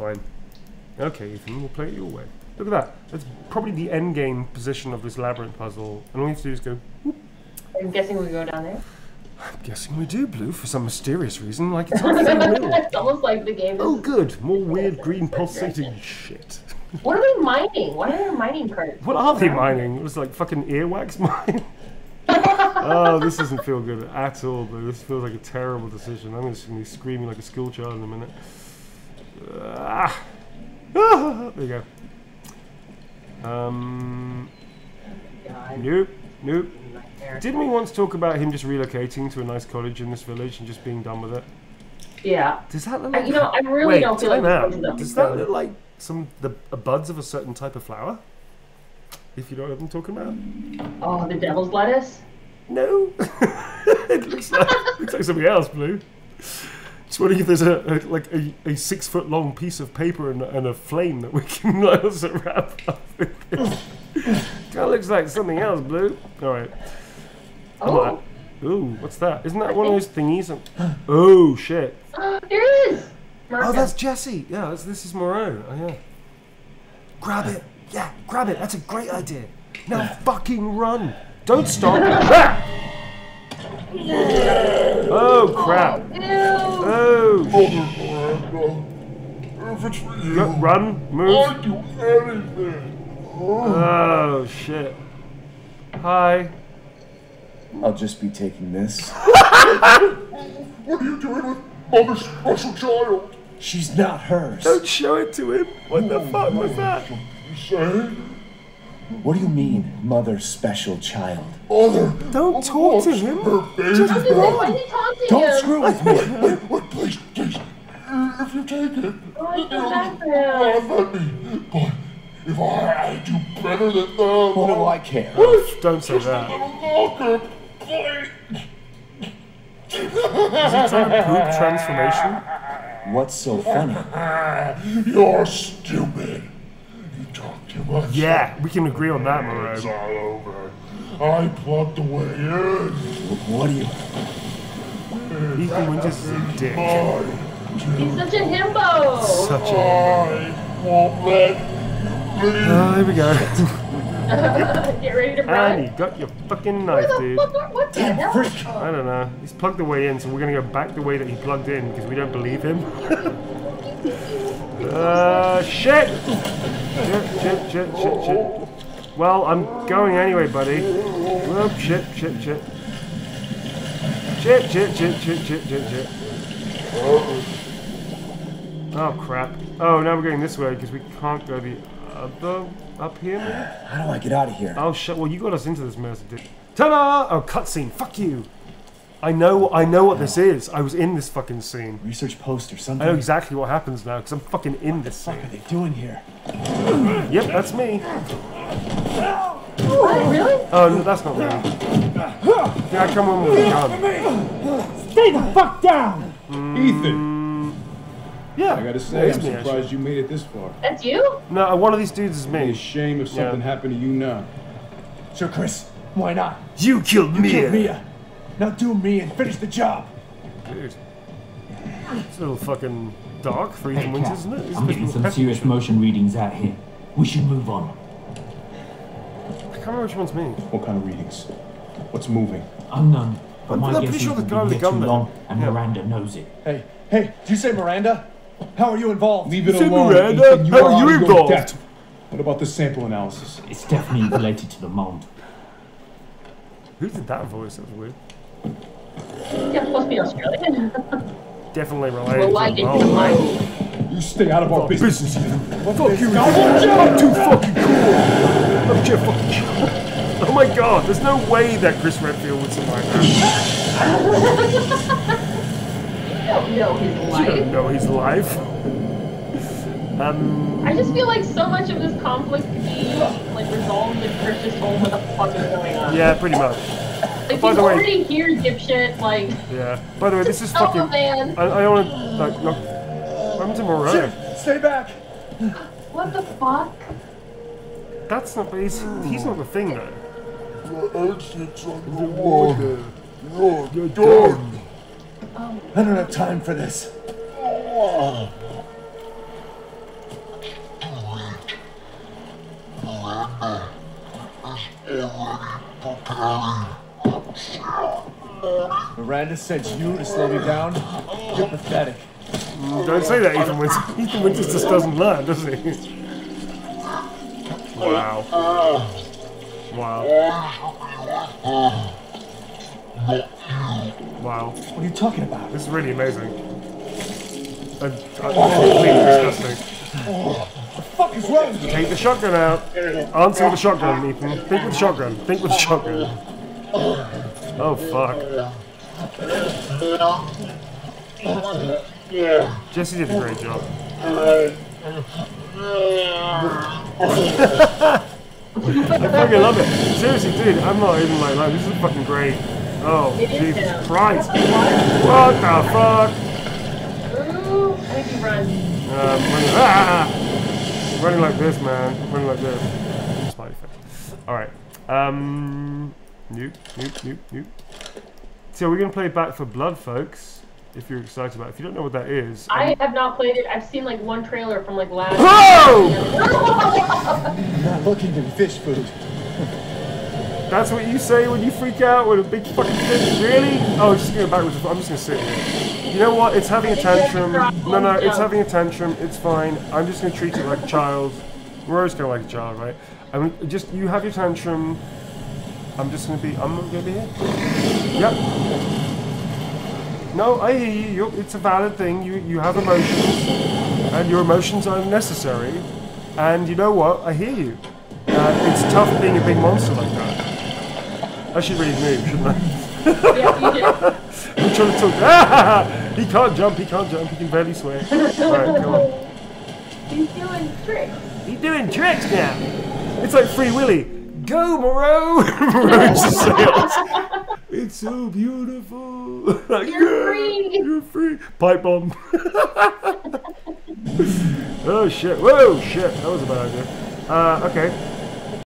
fine. Okay, Ethan, we'll play it your way. Look at that. That's probably the end game position of this labyrinth puzzle. And all you have to do is go, I'm guessing we go down there. I'm guessing we do, Blue, for some mysterious reason. Like it's over the middle. it's almost like the game is. Oh, good. More weird green pulsating shit. What are they mining? What are their mining carts? What are they mining? It was like fucking earwax mine. oh, this doesn't feel good at all, Blue. This feels like a terrible decision. I'm just gonna be screaming like a schoolchild in a minute. Ah. Ah, there you go. Um. Nope. Nope. Didn't we once talk about him just relocating to a nice cottage in this village and just being done with it? Yeah. Does that look like? you know, I really Wait, don't feel like time out. this is a Does that look like some the buds of a certain type of flower? If you know what I'm talking about. Oh, the devil's lettuce? No. it looks like looks like something else, Blue. Wondering if there's a, a like a, a six foot long piece of paper and, and a flame that we can also wrap up with. Kind of looks like something else, Blue. All right. Oh, Ooh, what's that? Isn't that one of those thingies? Oh shit! there it is! Oh, that's Jesse. Yeah, that's, this is Moreau. Oh yeah. Grab it. Yeah, grab it. That's a great idea. Now fucking run. Don't stop. Ah! Oh crap. Ew. Oh. If it's for you, Go- Run. Move. I'd do anything. Oh shit. Hi. I'll just be taking this. What are you doing with Mother's special child? She's not hers. Don't show it to him. What the oh, fuck was that? You say? What do you mean, mother's special child? Mother. Don't talk to him. Her baby. Just Why did you talk to Don't him? screw with me. You take it, Oh, I feel you'll bad for him. laugh at me. But if I, I do better than them, What do I care? Don't say that. Walker, please. Is he trying to poop transformation? What's so funny? You're stupid. You talk too much. Yeah, we can agree on that, It's Moreau. all over. I plugged the way in. What do you? Ethan Winters is a dick. Mine. He's such a himbo! Such a. I won't let you. Oh, here we go. Get ready to And run. you got your fucking Where knife, the dude. fuck are- What the hell? freak. I don't know. He's plugged the way in, so we're gonna go back the way that he plugged in because we don't believe him. uh, shit! Shit, shit, shit, shit, shit. Well, I'm going anyway, buddy. Whoop, shit, shit, shit. Shit, shit, shit, shit, shit, shit, shit. Oh, Oh, crap. Oh, now we're going this way because we can't go the other up here, maybe? How do I get out of here? Oh shit! Well, you got us into this mess, dude. Ta-da! Oh, cutscene. Fuck you. I know. I know what this is. I was in this fucking scene. Research post or something. I know exactly what happens now because I'm fucking in this What are scene. they doing here? Yep, that's me. What, really? Oh, no, that's not me. Yeah, I come in with a gun. Stay the fuck down! Mm. Ethan, Yeah, I gotta say, it's I'm me, actually. surprised you made it this far. That's you? No, one of these dudes is It'd be a shame if something Yeah. happened to you now. Sure, Chris. Why not? You killed Kill Mia. Mia. Now do me and finish the job. Dude. It's a little fucking dark for Ethan Hey, Winters, isn't it? It's I'm getting some peppy. serious motion readings out here. We should move on. I can't remember which one's me. What kind of readings? What's moving? Unknown, but I'm- my I'm guess pretty is sure the we've guy been with the gun too long, and Yeah. Miranda knows it. Hey, hey, did you say Miranda? How are you involved? Leave it Say alone. Miranda, Ethan, you how are are you out of your involved? depth. What about the sample analysis? It's definitely related to the mold. Who did that voice? That was weird. Yeah, supposed to be Australian. Definitely related. well, to the did role. you stay out of our business. business, Ethan. Fuck you, Ethan. I'm too fucking cool. I'm too fucking cool. Oh my god, there's no way that Chris Redfield would survive that. I don't know his You life. don't know he's alive. Um, I just feel like so much of this conflict could be like resolved if Chris just told him what the fuck is going on. yeah, pretty much. Like By he's the way- already here, dipshit. Like, Yeah. By the way, this is fucking. him, man. I, I don't want to like look. What happened to Moreau? Stay back. What the fuck? That's not. He's, he's not the thing though. The exit's on the water. You're done. I don't have time for this. Oh. Miranda sent you to slow me down? You're pathetic. Don't say that, Ethan Winters. Ethan Winters just doesn't learn, does he? Wow. Wow. Wow. What are you talking about? This is really amazing. And, uh, completely disgusting. The fuck is wrong with you? Take the shotgun out. Answer with the shotgun, Ethan. Think with the shotgun. Think with the shotgun. Oh, fuck. Jesse did a great job. I fucking love it. Seriously, dude, I'm not even like, like this is fucking great. Oh, It is Jesus him. Christ. What? What the fuck? Ooh, I think he runs. Um, running, ah! running like this, man. Running like this. Smiley face. Alright. Um, nope, nope, nope, nope. So we're going to play Back for Blood, folks. If you're excited about it. If you don't know what that is. I have not played it. I've seen like one trailer from like last. Oh! Not looking to fish food. That's what you say when you freak out with a big fucking fish? Really? Oh, just going backwards. I'm just going to sit here. You know what? It's having a tantrum. No, no, it's having a tantrum. It's fine. I'm just going to treat it like a child. We're always kind of like a child, right? I mean, just, you have your tantrum. I'm just going to be, I'm going to be here. Yep. No, I hear you. You're, it's a valid thing. You, you have emotions. And your emotions are necessary. And you know what? I hear you. Uh, it's tough being a big monster like. I should really move, shouldn't I? yeah. I'm trying to talk. Ah, he can't jump, he can't jump, he can barely swim. Alright, come on. He's doing tricks. He's doing tricks now. It's like Free Willy. Go, Moreau! Moreau's sails. It's so beautiful. Like, You're free. You're free. Pipe bomb. oh shit. Whoa, shit. That was a bad idea. Uh, okay.